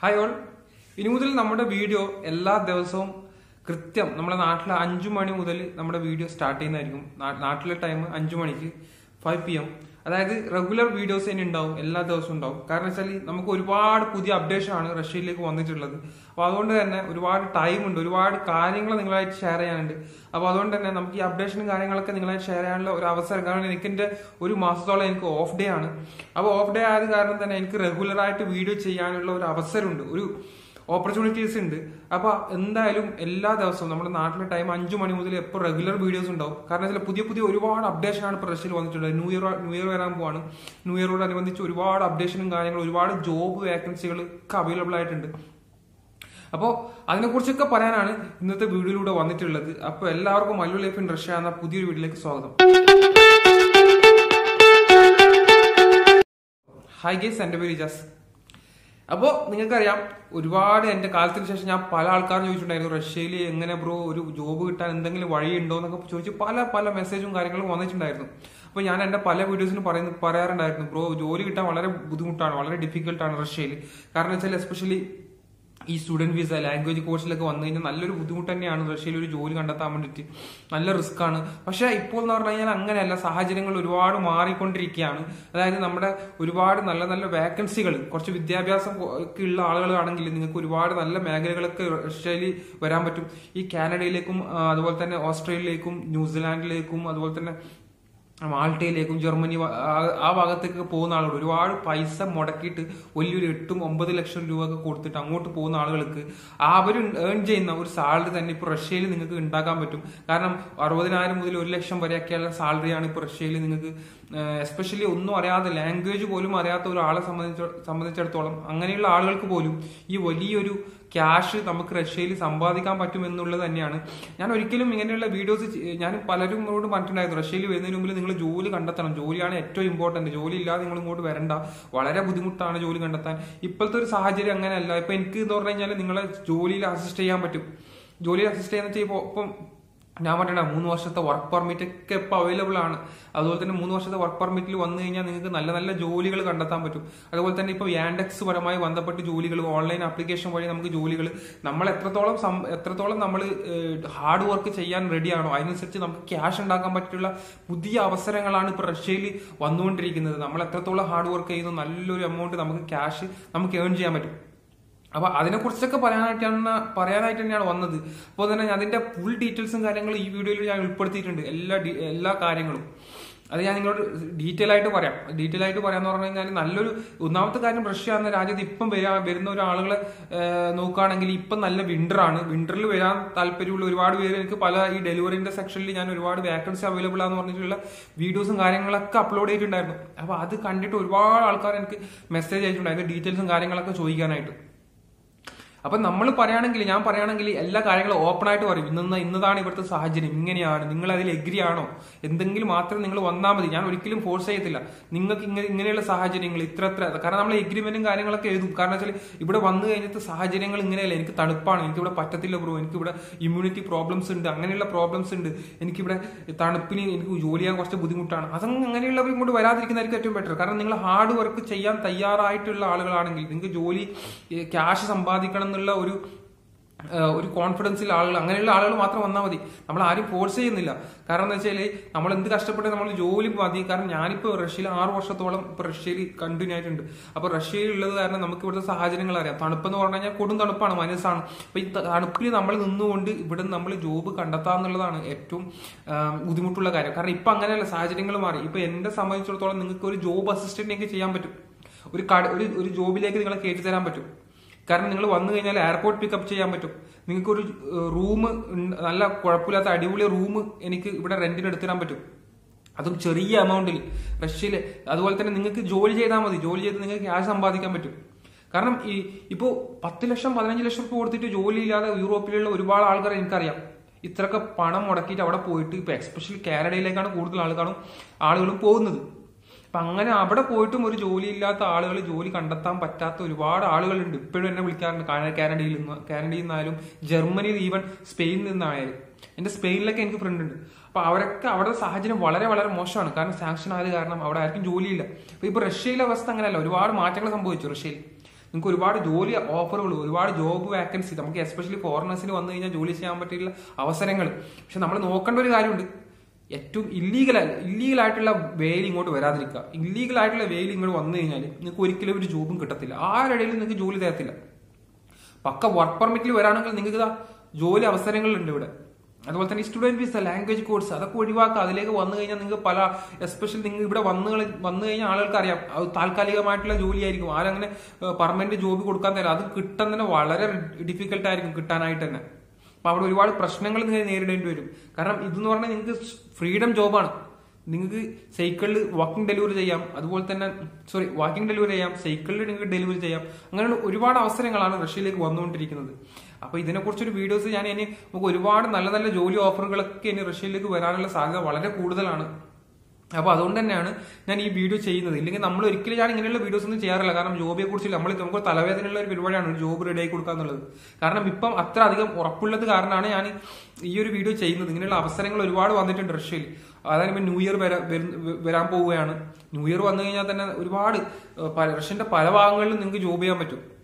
Hi all ഇനി മുതൽ നമ്മുടെ വീഡിയോ എല്ലാ ദിവസവും കൃത്യം നമ്മുടെ നാട്ടിലെ അഞ്ചു മണി മുതൽ നമ്മുടെ വീഡിയോ സ്റ്റാർട്ട് ചെയ്യുന്നതായിരിക്കും. നാട്ടിലെ ടൈം അഞ്ചു മണിക്ക് ഫൈവ് പി എം അതായത് റെഗുലർ വീഡിയോസ് തന്നെ ഉണ്ടാവും എല്ലാ ദിവസവും ഉണ്ടാവും. കാരണം വെച്ചാൽ നമുക്ക് ഒരുപാട് പുതിയ അപ്ഡേഷൻ ആണ് റഷ്യയിലേക്ക് വന്നിട്ടുള്ളത്. അപ്പോൾ അതുകൊണ്ട് തന്നെ ഒരുപാട് ടൈം ഉണ്ട് ഒരുപാട് കാര്യങ്ങൾ നിങ്ങളായിട്ട് ഷെയർ ചെയ്യാനുണ്ട്. അപ്പോൾ അതുകൊണ്ട് തന്നെ നമുക്ക് ഈ അപ്ഡേഷനും കാര്യങ്ങളൊക്കെ നിങ്ങളായിട്ട് ഷെയർ ചെയ്യാനുള്ള ഒരു അവസരം കാരണം എനിക്ക് എന്റെ ഒരു മാസത്തോളം എനിക്ക് ഓഫ് ഡേ ആണ്. അപ്പോൾ ഓഫ് ഡേ ആയത് കാരണം തന്നെ എനിക്ക് റെഗുലർ ആയിട്ട് വീഡിയോ ചെയ്യാനുള്ള ഒരു അവസരമുണ്ട് ഒരു ഓപ്പർച്യൂണിറ്റീസ് ഉണ്ട്. അപ്പൊ എന്തായാലും എല്ലാ ദിവസവും നമ്മുടെ നാട്ടിലെ ടൈം അഞ്ചു മണി മുതൽ എപ്പോൾ റെഗുലർ വീഡിയോസ് ഉണ്ടാവും. കാരണം ചില പുതിയ പുതിയ ഒരുപാട് അപ്ഡേഷൻ ആണ് പ്രശ്നത്തിൽ വന്നിട്ടുള്ളത്. ന്യൂ ഇയർ ന്യൂ ഇയർ വരാൻ പോവാണ്. ന്യൂ ഇയറോടനുബന്ധിച്ച് ഒരുപാട് അപ്ഡേഷനും കാര്യങ്ങളും ഒരുപാട് ജോബ് വേക്കൻസികൾ ഒക്കെ അവൈലബിൾ ആയിട്ടുണ്ട്. അപ്പോൾ അതിനെക്കുറിച്ചൊക്കെ പറയാനാണ് ഇന്നത്തെ വീഡിയോയിലൂടെ വന്നിട്ടുള്ളത്. അപ്പോൾ എല്ലാവർക്കും മല്ലു ലൈഫ് ഇൻ റഷ്യ എന്ന പുതിയൊരു വീഡിയോയിലേക്ക് സ്വാഗതം. ഹായ് ഗേസ് എന്റെ പേര് ഇജാസ്. അപ്പോൾ നിങ്ങൾക്കറിയാം ഒരുപാട് എന്റെ കാലത്തിന് ശേഷം ഞാൻ പല ആൾക്കാരും ചോദിച്ചിട്ടുണ്ടായിരുന്നു റഷ്യയിൽ എങ്ങനെ ബ്രോ ഒരു ജോബ് കിട്ടാൻ എന്തെങ്കിലും വഴിയുണ്ടോ എന്നൊക്കെ ചോദിച്ച് പല പല മെസ്സേജും കാര്യങ്ങളും വന്നിട്ടുണ്ടായിരുന്നു. അപ്പോൾ ഞാൻ എന്റെ പല വീഡിയോസിനും പറയുന്ന പറയാറുണ്ടായിരുന്നു ബ്രോ ജോലി കിട്ടാൻ വളരെ ബുദ്ധിമുട്ടാണ് വളരെ ഡിഫിക്കൽട്ടാണ് റഷ്യയിൽ കാരണം വെച്ചാൽ എസ്പെഷ്യലി ഈ സ്റ്റുഡന്റ് വിസ ലാംഗ്വേജ് കോഴ്സിലൊക്കെ വന്നു കഴിഞ്ഞാൽ നല്ലൊരു ബുദ്ധിമുട്ട് തന്നെയാണ്. റഷ്യയിൽ ഒരു ജോലി കണ്ടെത്താൻ വേണ്ടിയിട്ട് നല്ല റിസ്ക് ആണ്. പക്ഷേ ഇപ്പോൾ എന്ന് പറഞ്ഞു കഴിഞ്ഞാൽ അങ്ങനെയല്ല. സാഹചര്യങ്ങൾ ഒരുപാട് മാറിക്കൊണ്ടിരിക്കുകയാണ്. അതായത് നമ്മുടെ ഒരുപാട് നല്ല നല്ല വേക്കൻസികൾ കുറച്ച് വിദ്യാഭ്യാസം ഒക്കെ ഉള്ള ആളുകളാണെങ്കിൽ നിങ്ങൾക്ക് ഒരുപാട് നല്ല മേഖലകളൊക്കെ റഷ്യയിൽ വരാൻ പറ്റും. ഈ കാനഡയിലേക്കും അതുപോലെ തന്നെ ഓസ്ട്രേലിയയിലേക്കും ന്യൂസിലാൻഡിലേക്കും അതുപോലെ തന്നെ മാൾട്ടയിലേക്കും ജർമ്മനി ആ ഭാഗത്തേക്ക് പോകുന്ന ആളുകൾ ഒരുപാട് പൈസ മുടക്കിയിട്ട് വലിയൊരു എട്ടും ഒമ്പത് ലക്ഷം രൂപ ഒക്കെ കൊടുത്തിട്ട് അങ്ങോട്ട് പോകുന്ന ആളുകൾക്ക് അവർ ഏൺ ചെയ്യുന്ന ഒരു സാലറി തന്നെ ഇപ്പോൾ റഷ്യയിൽ നിങ്ങൾക്ക് ഉണ്ടാക്കാൻ പറ്റും. കാരണം അറുപതിനായിരം മുതൽ ഒരു ലക്ഷം വരെയൊക്കെയുള്ള സാലറിയാണ് ഇപ്പോൾ റഷ്യയിൽ നിങ്ങൾക്ക് എസ്പെഷ്യലി ഒന്നും അറിയാതെ ലാംഗ്വേജ് പോലും അറിയാത്ത ഒരാളെ സംബന്ധിച്ച സംബന്ധിച്ചിടത്തോളം അങ്ങനെയുള്ള ആളുകൾക്ക് പോലും ഈ വലിയൊരു ക്യാഷ് നമുക്ക് റഷ്യയിൽ സമ്പാദിക്കാൻ പറ്റും എന്നുള്ളത് തന്നെയാണ്. ഞാൻ ഒരിക്കലും ഇങ്ങനെയുള്ള വീഡിയോസ് ഞാൻ പലരും ഇങ്ങോട്ട് പറഞ്ഞിട്ടുണ്ടായിരുന്നു. റഷ്യയിൽ വരുന്നതിന് മുമ്പിൽ നിങ്ങൾ ജോലി കണ്ടെത്തണം. ജോലിയാണ് ഏറ്റവും ഇമ്പോർട്ടന്റ് ജോലി ഇല്ലാതെ നിങ്ങൾ ഇങ്ങോട്ട് വരണ്ട. വളരെ ബുദ്ധിമുട്ടാണ് ജോലി കണ്ടെത്താൻ. ഇപ്പോഴത്തെ ഒരു സാഹചര്യം അങ്ങനെയല്ല. ഇപ്പം എനിക്ക് എന്ന് പറഞ്ഞു കഴിഞ്ഞാൽ നിങ്ങളെ ജോലിയിൽ അസിസ്റ്റ് ചെയ്യാൻ പറ്റും. ജോലിയിൽ അസിസ്റ്റ് ചെയ്യാന്ന് വെച്ചാൽ ഇപ്പോൾ ഇപ്പം ഞാൻ പറഞ്ഞ മൂന്ന് വർഷത്തെ വർക്ക് പെർമിറ്റ് ഒക്കെ ഇപ്പൊ അവൈലബിൾ ആണ്. അതുപോലെ തന്നെ മൂന്ന് വർഷത്തെ വർക്ക് പെർമിറ്റിൽ വന്നു കഴിഞ്ഞാൽ നിങ്ങൾക്ക് നല്ല നല്ല ജോലികൾ കണ്ടെത്താൻ പറ്റും. അതുപോലെ തന്നെ ഇപ്പോൾ യാൻഡെക്സ് പരമായി ബന്ധപ്പെട്ട് ജോലികൾ ഓൺലൈൻ ആപ്ലിക്കേഷൻ വഴി നമുക്ക് ജോലികൾ നമ്മൾ എത്രത്തോളം എത്രത്തോളം നമ്മൾ ഹാർഡ് വർക്ക് ചെയ്യാൻ റെഡിയാണോ അതിനനുസരിച്ച് നമുക്ക് ക്യാഷ് ഉണ്ടാക്കാൻ പറ്റിയുള്ള പുതിയ അവസരങ്ങളാണ് ഇപ്പോൾ റഷ്യയിൽ വന്നുകൊണ്ടിരിക്കുന്നത്. നമ്മൾ എത്രത്തോളം ഹാർഡ് വർക്ക് ചെയ്യുന്നു നല്ലൊരു എമൗണ്ട് നമുക്ക് ക്യാഷ് നമുക്ക് ഏൺ ചെയ്യാൻ പറ്റും. അപ്പൊ അതിനെക്കുറിച്ചൊക്കെ പറയാനായിട്ടാണ് പറയാനായിട്ട് തന്നെയാണ് വന്നത്. അപ്പോൾ തന്നെ അതിന്റെ ഫുൾ ഡീറ്റെയിൽസും കാര്യങ്ങളും ഈ വീഡിയോയിൽ ഞാൻ ഉൾപ്പെടുത്തിയിട്ടുണ്ട്. എല്ലാ എല്ലാ കാര്യങ്ങളും. അത് ഞാൻ നിങ്ങളോട് ഡീറ്റെയിൽ ആയിട്ട് പറയാം. ഡീറ്റെയിൽ ആയിട്ട് പറയാന്ന് പറഞ്ഞു കഴിഞ്ഞാൽ നല്ലൊരു ഒന്നാമത്തെ കാര്യം റഷ്യ എന്ന രാജ്യത്ത് ഇപ്പം വരാ വരുന്ന ഒരാളുകളെ നോക്കുകയാണെങ്കിൽ ഇപ്പം നല്ല വിന്റർ ആണ്. വിന്ററിൽ വരാൻ താല്പര്യമുള്ള ഒരുപാട് പേര് എനിക്ക് പല ഈ ഡെലിവറിന്റെ സെക്ഷനിൽ ഞാൻ ഒരുപാട് വേക്കൻസി അവൈലബിൾ ആണെന്ന് പറഞ്ഞിട്ടുള്ള വീഡിയോസും കാര്യങ്ങളൊക്കെ അപ്ലോഡ് ചെയ്തിട്ടുണ്ടായിരുന്നു. അപ്പൊ അത് കണ്ടിട്ട് ഒരുപാട് ആൾക്കാർ എനിക്ക് മെസ്സേജ് അയച്ചിട്ടുണ്ടായിരുന്നു. ഡീറ്റെയിൽസും കാര്യങ്ങളൊക്കെ ചോദിക്കാനായിട്ട്. അപ്പൊ നമ്മൾ പറയുകയാണെങ്കിൽ ഞാൻ പറയുകയാണെങ്കിൽ എല്ലാ കാര്യങ്ങളും ഓപ്പൺ ആയിട്ട് പറയും. ഇന്ന് ഇന്നതാണ് ഇവിടുത്തെ സാഹചര്യം. ഇങ്ങനെയാണ്. നിങ്ങൾ അതിൽ എഗ്രി ആണോ? എന്തെങ്കിലും മാത്രം നിങ്ങൾ വന്നാൽ മതി. ഞാൻ ഒരിക്കലും ഫോഴ്സ് ചെയ്യത്തില്ല. നിങ്ങൾക്ക് ഇങ്ങനെ ഇങ്ങനെയുള്ള സാഹചര്യങ്ങൾ ഇത്ര കാരണം നമ്മൾ എഗ്രിമെന്റും കാര്യങ്ങളൊക്കെ എഴുതും. കാരണം വെച്ചാൽ ഇവിടെ വന്നു കഴിഞ്ഞിട്ട് സാഹചര്യങ്ങൾ ഇങ്ങനെയല്ല. എനിക്ക് തണുപ്പാണ്. എനിക്ക് ഇവിടെ പറ്റത്തില്ല ബ്രോ എനിക്ക് ഇവിടെ ഇമ്മ്യൂണിറ്റി പ്രോബ്ലംസ് ഉണ്ട്. അങ്ങനെയുള്ള പ്രോബ്ലംസ് ഉണ്ട്. എനിക്ക് ഇവിടെ തണുപ്പിന് എനിക്ക് ജോലി ചെയ്യാൻ കുറച്ച് ബുദ്ധിമുട്ടാണ്. അതങ്ങ് അങ്ങനെയുള്ളവർ ഇങ്ങോട്ട് വരാതിരിക്കുന്നതായിരിക്കും ഏറ്റവും ബെറ്റർ കാരണം നിങ്ങൾ ഹാർഡ് വർക്ക് ചെയ്യാൻ തയ്യാറായിട്ടുള്ള ആളുകളാണെങ്കിൽ നിങ്ങൾക്ക് ജോലി ക്യാഷ് സമ്പാദിക്കണം എന്നുള്ള ഒരു ഒരു കോൺഫിഡൻസിൽ ആളുകൾ അങ്ങനെയുള്ള ആളുകൾ മാത്രം വന്നാൽ മതി. നമ്മൾ ആരും ഫോഴ്സ് ചെയ്യുന്നില്ല. കാരണം എന്താ വെച്ചാൽ നമ്മൾ എന്ത് കഷ്ടപ്പെട്ട് നമ്മൾ ജോലി മതി. കാരണം ഞാനിപ്പോൾ റഷ്യയിൽ ആറ് വർഷത്തോളം ഇപ്പോൾ റഷ്യയിൽ കണ്ടിന്യൂ ആയിട്ടുണ്ട്. അപ്പോൾ റഷ്യയിൽ ഉള്ളത് കാരണം നമുക്ക് ഇവിടുത്തെ സാഹചര്യങ്ങൾ അറിയാം. തണുപ്പെന്ന് പറഞ്ഞു കഴിഞ്ഞാൽ കൊടും തണുപ്പാണ് മനസ്സാണ് അപ്പോൾ ഈ തണുപ്പിൽ നമ്മൾ നിന്നുകൊണ്ട് ഇവിടെ നമ്മൾ ജോബ് കണ്ടെത്താന്നുള്ളതാണ് ഏറ്റവും ബുദ്ധിമുട്ടുള്ള കാര്യം. കാരണം ഇപ്പം അങ്ങനെയല്ല സാഹചര്യങ്ങൾ മാറി. ഇപ്പോൾ എന്നെ സംബന്ധിച്ചിടത്തോളം നിങ്ങൾക്ക് ഒരു ജോബ് അസിസ്റ്റന്റിനൊക്കെ ചെയ്യാൻ പറ്റും. ഒരു കട ഒരു ജോബിലേക്ക് നിങ്ങളെ കയറ്റി തരാൻ പറ്റും. കാരണം നിങ്ങൾ വന്നു കഴിഞ്ഞാൽ എയർപോർട്ട് പിക്കപ്പ് ചെയ്യാൻ പറ്റും. നിങ്ങൾക്ക് ഒരു റൂം നല്ല കുഴപ്പമില്ലാത്ത അടിപൊളി റൂം എനിക്ക് ഇവിടെ റെന്റിന് എടുത്തു തരാൻ പറ്റും. അതും ചെറിയ എമൗണ്ടിൽ റഷ്യയിൽ അതുപോലെ തന്നെ നിങ്ങൾക്ക് ജോലി ചെയ്താൽ മതി. ജോലി ചെയ്ത് നിങ്ങൾക്ക് ക്യാഷ് സമ്പാദിക്കാൻ പറ്റും. കാരണം ഈ ഇപ്പോൾ പത്ത് ലക്ഷം പതിനഞ്ച് ലക്ഷം രൂപ കൊടുത്തിട്ട് ജോലി ഇല്ലാതെ യൂറോപ്പിലുള്ള ഒരുപാട് ആൾക്കാരെ എനിക്കറിയാം. ഇത്രയൊക്കെ പണം മുടക്കിയിട്ട് അവിടെ പോയിട്ട് ഇപ്പൊ എക്സ്പെഷ്യലി കാനഡയിലേക്കാണ് കൂടുതൽ ആൾക്കാരും ആളുകളും പോകുന്നത്. അപ്പൊ അങ്ങനെ അവിടെ പോയിട്ടും ഒരു ജോലി ഇല്ലാത്ത ആളുകൾ ജോലി കണ്ടെത്താൻ പറ്റാത്ത ഒരുപാട് ആളുകളുണ്ട്. ഇപ്പോഴും എന്നെ വിളിക്കാറുണ്ട്. കാന- കാനഡയിൽ നിന്ന് കാനഡയിൽ നിന്നായാലും ജർമ്മനിയിൽ ഈവൻ സ്പെയിനിൽ നിന്നായാലും. എന്റെ സ്പെയിനിലൊക്കെ എനിക്ക് ഫ്രണ്ട് ഉണ്ട്. അപ്പൊ അവരൊക്കെ അവിടെ സാഹചര്യം വളരെ വളരെ മോശമാണ്. കാരണം സാങ്ഷൻ ആയത് കാരണം അവിടെ ആർക്കും ജോലിയില്ല. അപ്പൊ ഇപ്പൊ റഷ്യയിലെ അവസ്ഥ അങ്ങനെയല്ല. ഒരുപാട് മാറ്റങ്ങൾ സംഭവിച്ചു റഷ്യയിൽ. നിങ്ങൾക്ക് ഒരുപാട് ജോലി ഓഫറുകൾ ഒരുപാട് ജോബ് വാക്കൻസി നമുക്ക് എസ്പെഷ്യലി ഫോറിനേഴ്സിന് വന്നു കഴിഞ്ഞാൽ ജോലി ചെയ്യാൻ പറ്റിയുള്ള അവസരങ്ങൾ പക്ഷെ നമ്മൾ നോക്കേണ്ട ഒരു കാര്യമുണ്ട്. ഏറ്റവും ഇല്ലീഗൽ ഇല്ലീഗൽ ആയിട്ടുള്ള വേയിൽ ഇങ്ങോട്ട് വരാതിരിക്കുക. ഇല്ലീഗൽ ആയിട്ടുള്ള വേയിൽ ഇങ്ങോട്ട് വന്നു കഴിഞ്ഞാൽ നിങ്ങൾക്ക് ഒരിക്കലും ഒരു ജോബും കിട്ടത്തില്ല. ആരുടെയും നിങ്ങൾക്ക് ജോലി തരത്തില്ല? പക്ക വർക്ക് പെർമിറ്റിൽ വരാണെങ്കിൽ നിങ്ങൾക്ക് ജോലി അവസരങ്ങളുണ്ട് ഇവിടെ. അതുപോലെ തന്നെ സ്റ്റുഡന്റ് വിസ ലാംഗ്വേജ് കോഴ്സ് അതൊക്കെ ഒഴിവാക്കുക. അതിലേക്ക് വന്നു കഴിഞ്ഞാൽ നിങ്ങൾക്ക് പല എസ്പെഷ്യൽ നിങ്ങൾ ഇവിടെ വന്നു വന്നു കഴിഞ്ഞാൽ ആളുകൾക്ക് അറിയാം അത് താൽക്കാലികമായിട്ടുള്ള ജോലിയായിരിക്കും. ആരങ്ങനെ പെർമനന്റ് ജോബ് കൊടുക്കാൻ തരാം. അത് കിട്ടാൻ തന്നെ വളരെ ഡിഫിക്കൽട്ടായിരിക്കും കിട്ടാനായിട്ട് തന്നെ. അപ്പൊ അവിടെ ഒരുപാട് പ്രശ്നങ്ങൾ നിങ്ങൾ നേരിടേണ്ടി വരും. കാരണം ഇതെന്ന് പറഞ്ഞാൽ നിങ്ങൾക്ക് ഫ്രീഡം ജോബാണ്. നിങ്ങൾക്ക് സൈക്കിളിൽ വാക്കിംഗ് ഡെലിവറി ചെയ്യാം. അതുപോലെ തന്നെ സോറി വാക്കിംഗ് ഡെലിവറി ചെയ്യാം. സൈക്കിളിൽ നിങ്ങൾക്ക് ഡെലിവറി ചെയ്യാം. അങ്ങനെയുള്ള ഒരുപാട് അവസരങ്ങളാണ് റഷ്യയിലേക്ക് വന്നുകൊണ്ടിരിക്കുന്നത്. അപ്പൊ ഇതിനെക്കുറിച്ചൊരു വീഡിയോസ് ഞാൻ ഇനി നമുക്ക് ഒരുപാട് നല്ല നല്ല ജോലി ഓഫറുകളൊക്കെ ഇനി റഷ്യയിലേക്ക് വരാനുള്ള സാധ്യത വളരെ കൂടുതലാണ്. അപ്പൊ അതുകൊണ്ട് തന്നെയാണ് ഞാൻ ഈ വീഡിയോ ചെയ്യുന്നത്. ഇല്ലെങ്കിൽ നമ്മൾ ഒരിക്കലും ഞാൻ ഇങ്ങനെയുള്ള വീഡിയോസ് ഒന്നും ചെയ്യാറില്ല. കാരണം ജോബിയെ കുറിച്ച് നമ്മൾ നമുക്ക് തലവേദനയുള്ള ഒരു പരിപാടിയാണ് ഒരു ജോബ് റെഡി ആയി കൊടുക്കുക എന്നുള്ളത്. കാരണം ഇപ്പം അത്ര അധികം ഉറപ്പുള്ളത് കാരണമാണ് ഞാൻ ഈ ഒരു വീഡിയോ ചെയ്യുന്നത്. ഇങ്ങനെയുള്ള അവസരങ്ങൾ ഒരുപാട് വന്നിട്ടുണ്ട് റഷ്യയിൽ. അതായത് ഇപ്പം ന്യൂ ഇയർ വരാ- വരാൻ പോവുകയാണ്. ന്യൂ ഇയർ വന്നു കഴിഞ്ഞാൽ തന്നെ ഒരുപാട് റഷ്യന്റെ പല ഭാഗങ്ങളിലും നിങ്ങൾക്ക് ജോബ് ചെയ്യാൻ പറ്റും.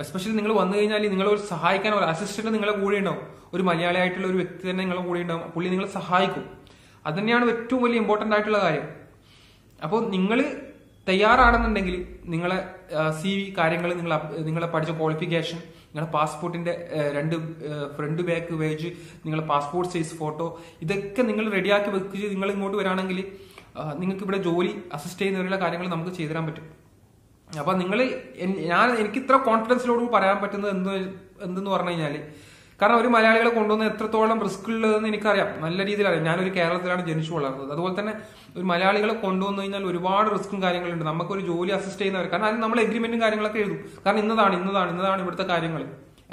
എസ്പെഷ്യലി നിങ്ങൾ വന്നു കഴിഞ്ഞാൽ നിങ്ങളെ ഒരു സഹായിക്കാൻ ഒരു അസിസ്റ്റന്റ് നിങ്ങളെ കൂടെ ഉണ്ടാവും. ഒരു മലയാളി ആയിട്ടുള്ള ഒരു വ്യക്തി തന്നെ നിങ്ങളെ കൂടെ ഉണ്ടാവും. പുള്ളി നിങ്ങളെ സഹായിക്കും. അത് തന്നെയാണ് ഏറ്റവും വലിയ ഇമ്പോർട്ടന്റ് ആയിട്ടുള്ള കാര്യം. അപ്പോൾ നിങ്ങൾ തയ്യാറാണെന്നുണ്ടെങ്കിൽ നിങ്ങളെ സി വി കാര്യങ്ങൾ നിങ്ങൾ നിങ്ങളെ പഠിച്ച ക്വാളിഫിക്കേഷൻ നിങ്ങളുടെ പാസ്പോർട്ടിന്റെ രണ്ട് ഫ്രണ്ട് ബാക്ക് പേജ് നിങ്ങളുടെ പാസ്പോർട്ട് സൈസ് ഫോട്ടോ ഇതൊക്കെ നിങ്ങൾ റെഡിയാക്കി വെച്ച് നിങ്ങൾ ഇങ്ങോട്ട് വരാണെങ്കിൽ നിങ്ങൾക്ക് ഇവിടെ ജോലി അസിസ്റ്റ് ചെയ്യുന്നവരുള്ള കാര്യങ്ങൾ നമുക്ക് ചെയ്തു തരാൻ പറ്റും. അപ്പൊ നിങ്ങൾ ഞാൻ എനിക്ക് ഇത്ര കോൺഫിഡൻസിലോട് പറയാൻ പറ്റുന്നത് എന്ത് എന്തെന്ന് പറഞ്ഞു കഴിഞ്ഞാൽ കാരണം ഒരു മലയാളികളെ കൊണ്ടുവന്ന് എത്രത്തോളം റിസ്ക് ഉള്ളതെന്ന് എനിക്കറിയാം. നല്ല രീതിയിൽ അറിയാം ഞാനൊരു കേരളത്തിലാണ് ജനിച്ചു വളർന്നത് അതുപോലെ തന്നെ ഒരു മലയാളികളെ കൊണ്ടുവന്നു കഴിഞ്ഞാൽ ഒരുപാട് റിസ്ക്കും കാര്യങ്ങളുണ്ട്. നമുക്കൊരു ജോലി അസിസ്റ്റ് ചെയ്യുന്നവർ. കാരണം അതിന് നമ്മൾ എഗ്രിമെന്റും കാര്യങ്ങളൊക്കെ എഴുതും. കാരണം ഇന്നതാണ് ഇന്നതാണ് ഇന്നതാണ് ഇവിടുത്തെ കാര്യങ്ങൾ.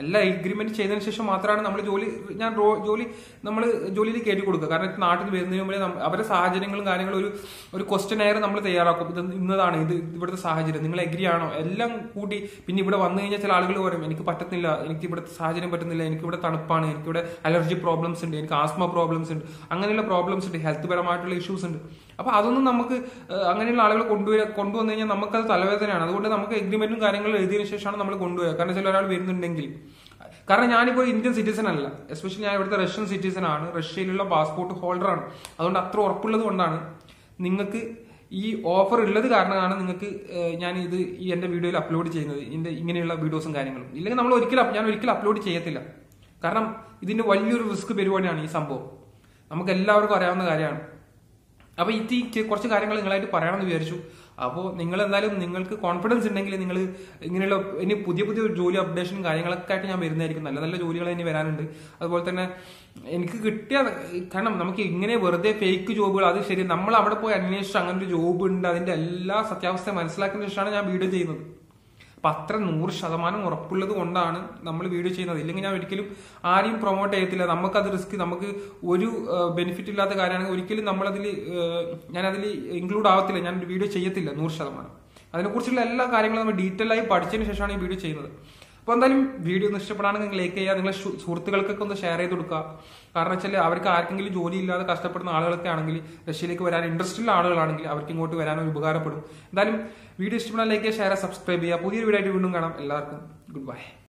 എല്ലാ എഗ്രിമെന്റ് ചെയ്തതിനു ശേഷം മാത്രമാണ് നമ്മൾ ജോലി ഞാൻ ജോലി നമ്മൾ ജോലിയിൽ കയറ്റി കൊടുക്കുക. കാരണം നാട്ടിൽ വരുന്നതിന് മുമ്പേ അവരുടെ സാഹചര്യങ്ങളും കാര്യങ്ങളും ഒരു ഒരു ക്വസ്റ്റ്യൻ അയർ നമ്മൾ തയ്യാറാക്കും. ഇത് ഇന്നതാണ് ഇത് ഇവിടുത്തെ സാഹചര്യം. നിങ്ങൾ എഗ്രി ആണോ? എല്ലാം കൂട്ടി പിന്നെ ഇവിടെ വന്നു കഴിഞ്ഞാൽ ചില ആളുകൾ പറയും എനിക്ക് പറ്റത്തില്ല എനിക്ക് ഇവിടുത്തെ സാഹചര്യം പറ്റുന്നില്ല എനിക്ക് ഇവിടെ തണുപ്പാണ് എനിക്ക് ഇവിടെ അലർജി പ്രോബ്ലംസ് ഉണ്ട് എനിക്ക് ആസ്മ പ്രോബ്ലംസ് ഉണ്ട്. അങ്ങനെയുള്ള പ്രോബ്ലംസ് ഉണ്ട് ഹെൽത്ത് പരമായിട്ടുള്ള ഇഷ്യൂസ് ഉണ്ട്. അപ്പൊ അതൊന്നും നമുക്ക് അങ്ങനെയുള്ള ആളുകൾ കൊണ്ടുവരാ കൊണ്ടുവന്നു കഴിഞ്ഞാൽ നമുക്കത് തലവേദനയാണ്. അതുകൊണ്ട് നമുക്ക് എഗ്രിമെന്റും കാര്യങ്ങളും എഴുതിയതിനു ശേഷമാണ് നമ്മൾ കൊണ്ടുപോയത് കാരണം ചില ഒരാൾ വരുന്നുണ്ടെങ്കിൽ. കാരണം ഞാനിപ്പോൾ ഇന്ത്യൻ സിറ്റിസൺ അല്ല. എസ്പെഷ്യലി ഞാൻ ഇവിടുത്തെ റഷ്യൻ സിറ്റിസൺ ആണ്. റഷ്യയിലുള്ള പാസ്പോർട്ട് ഹോൾഡർ ആണ്. അതുകൊണ്ട് അത്ര ഉറപ്പുള്ളത് കൊണ്ടാണ് നിങ്ങൾക്ക് ഈ ഓഫർ ഉള്ളത് കാരണമാണ് നിങ്ങൾക്ക് ഞാൻ ഇത് ഈ എന്റെ വീഡിയോയിൽ അപ്ലോഡ് ചെയ്യുന്നത്. ഇതിന്റെ ഇങ്ങനെയുള്ള വീഡിയോസും കാര്യങ്ങളും. ഇല്ലെങ്കിൽ നമ്മൾ ഒരിക്കലും ഞാൻ ഒരിക്കലും അപ്ലോഡ് ചെയ്യത്തില്ല. കാരണം ഇതിന്റെ വലിയൊരു റിസ്ക് പരിപാടിയാണ് ഈ സംഭവം. നമുക്ക് എല്ലാവർക്കും അറിയാവുന്ന കാര്യമാണ്. അപ്പൊ ഇത് കുറച്ച് കാര്യങ്ങൾ നിങ്ങളായിട്ട് പറയണമെന്ന് വിചാരിച്ചു. അപ്പോൾ നിങ്ങൾ എന്തായാലും നിങ്ങൾക്ക് കോൺഫിഡൻസ് ഉണ്ടെങ്കിൽ നിങ്ങൾ ഇങ്ങനെയുള്ള ഇനി പുതിയ പുതിയ ജോലി അപ്ഡേഷനും കാര്യങ്ങളൊക്കെ ആയിട്ട് ഞാൻ വരുന്നതായിരിക്കും. നല്ല നല്ല ജോലികൾ ഇനി വരാനുണ്ട്. അതുപോലെ തന്നെ എനിക്ക് കിട്ടിയ കാരണം നമുക്ക് ഇങ്ങനെ വെറുതെ ഫേക്ക് ജോബുകൾ അത് ശരി. നമ്മൾ അവിടെ പോയി അന്വേഷിച്ച് അങ്ങനെ ഒരു ജോബ് ഉണ്ട്. അതിന്റെ എല്ലാ സത്യാവസ്ഥ മനസ്സിലാക്കുന്ന ശേഷമാണ് ഞാൻ വീഡിയോ ചെയ്യുന്നത്. അപ്പൊ അത്ര നൂറ് ശതമാനം ഉറപ്പുള്ളത് കൊണ്ടാണ് നമ്മൾ വീഡിയോ ചെയ്യുന്നത്. ഇല്ലെങ്കിൽ ഞാൻ ഒരിക്കലും ആരെയും പ്രൊമോട്ട് ചെയ്യത്തില്ല. നമുക്കത് റിസ്ക് നമുക്ക് ഒരു ബെനിഫിറ്റ് ഇല്ലാത്ത കാര്യമാണെങ്കിൽ ഒരിക്കലും നമ്മളതിൽ ഞാൻ അതിൽ ഇൻക്ലൂഡ് ആവത്തില്ല. ഞാൻ വീഡിയോ ചെയ്യത്തില്ല നൂറ് ശതമാനം. അതിനെക്കുറിച്ചുള്ള എല്ലാ കാര്യങ്ങളും നമ്മൾ ഡീറ്റെയിൽ ആയി പഠിച്ചതിന് ശേഷമാണ് ഈ വീഡിയോ ചെയ്യുന്നത്. അപ്പൊ എന്തായാലും വീഡിയോ ഒന്ന് ഇഷ്ടപ്പെടാണെങ്കിൽ നിങ്ങൾ ലൈക്ക് ചെയ്യുക. നിങ്ങളെ സുഹൃത്തുക്കൾക്കൊക്കെ ഒന്ന് ഷെയർ ചെയ്ത് കൊടുക്കുക. കാരണം വെച്ചാൽ അവർക്ക് ആർക്കെങ്കിലും ജോലി ഇല്ലാതെ കഷ്ടപ്പെടുന്ന ആളുകളൊക്കെ ആണെങ്കിൽ റഷ്യയിലേക്ക് വരാൻ ഇൻട്രസ്റ്റ് ഉള്ള ആളുകളാണെങ്കിൽ അവർക്ക് ഇങ്ങോട്ട് വരാൻ ഒരു ഉപകാരപ്പെടും. എന്തായാലും വീഡിയോ ഇഷ്ടപ്പെടാൻ ലൈക്ക് ചെയ്യുക ഷെയർ സബ്സ്ക്രൈബ് ചെയ്യുക. പുതിയൊരു വീഡിയോ ആയിട്ട് വീണ്ടും കാണാം. എല്ലാവർക്കും ഗുഡ് ബൈ